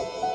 you.